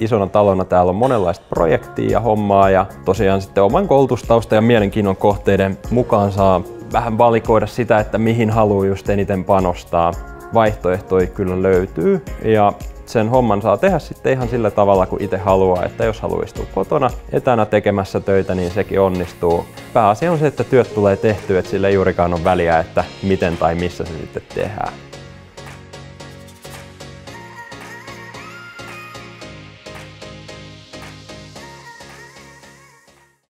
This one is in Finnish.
isona talona täällä on monenlaista projektia ja hommaa ja tosiaan sitten oman koulutustausta ja mielenkiinnon kohteiden mukaan saa vähän valikoida sitä, että mihin haluaa just eniten panostaa. Vaihtoehtoja kyllä löytyy ja sen homman saa tehdä sitten ihan sillä tavalla kuin itse haluaa, että jos haluaa istua kotona etänä tekemässä töitä, niin sekin onnistuu. Pääasia on se, että työt tulee tehtyä, että sille ei juurikaan ole väliä, että miten tai missä se sitten tehdään.